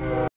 Yeah.